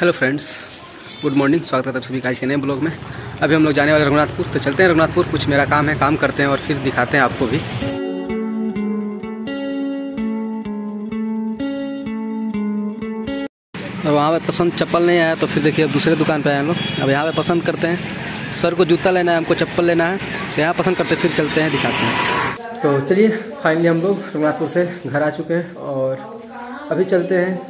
Hello friends, good morning, स्वागत है है सभी का आज के नए ब्लॉग में। अभी हम लोग जाने वाले रघुनाथपुर तो चलते हैं रघुनाथपुर, कुछ मेरा काम है, काम करते हैं और फिर दिखाते हैं आपको भी। और वहाँ पे पसंद चप्पल नहीं आया तो फिर देखिए दूसरे दुकान पे आए हम लोग। अब यहाँ पे पसंद करते हैं। सर को जूता लेना है, हमको चप्पल लेना है तो यहाँ पसंद करते हैं, फिर चलते हैं, दिखाते हैं। तो चलिए फाइनली हम लोग रघुनाथपुर से घर आ चुके हैं और अभी चलते हैं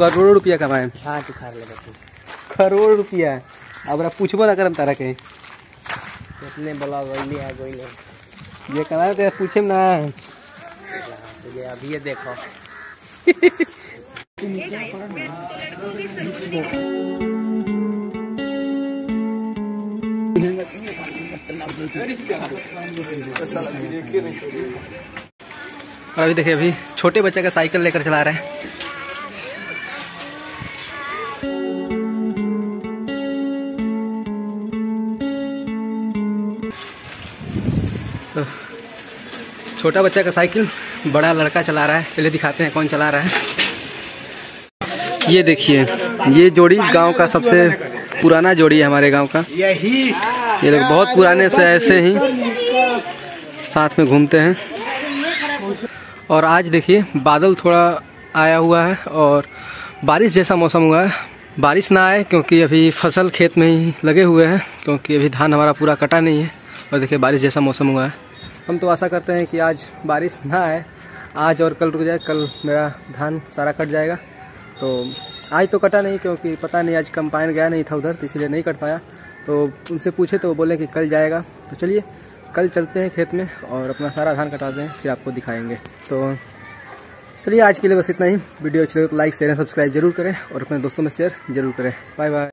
करोड़ों रुपया कमाए। हाँ तू खा करोड़ रुपया। अब पूछबो ना करम तारा के। कितने ब्लॉग ओइली है गोइले ये कमाए तो पूछे ना। तुझे अभी ये देखो। और अभी देखिए अभी छोटे बच्चे का साइकिल लेकर चला रहे हैं। तो छोटा बच्चा का साइकिल बड़ा लड़का चला रहा है। चलिए दिखाते हैं कौन चला रहा है। ये देखिए ये जोड़ी गाँव का सबसे पुराना जोड़ी है हमारे गाँव का। यही। ये लोग बहुत पुराने से ऐसे ही साथ में घूमते हैं। और आज देखिए बादल थोड़ा आया हुआ है और बारिश जैसा मौसम हुआ है। बारिश ना आए क्योंकि अभी फ़सल खेत में ही लगे हुए हैं क्योंकि अभी धान हमारा पूरा कटा नहीं है। और देखिए, बारिश जैसा मौसम हुआ है। हम तो आशा करते हैं कि आज बारिश ना आए। आज और कल रुक जाए, कल मेरा धान सारा कट जाएगा। तो आज तो कटा नहीं, क्योंकि पता नहीं, आज कंपाइन गया नहीं था उधर तो इसलिए नहीं कट पाया। तो उनसे पूछे तो वो बोले कि कल जाएगा। तो चलिए, कल चलते हैं खेत में और अपना सारा धान कटाते हैं, फिर आपको दिखाएँगे। तो चलिए, आज के लिए बस इतना ही। वीडियो अच्छी लगे तो लाइक, शेयर सब्सक्राइब ज़रूर करें और अपने दोस्तों में शेयर ज़रूर करें। Bye bye.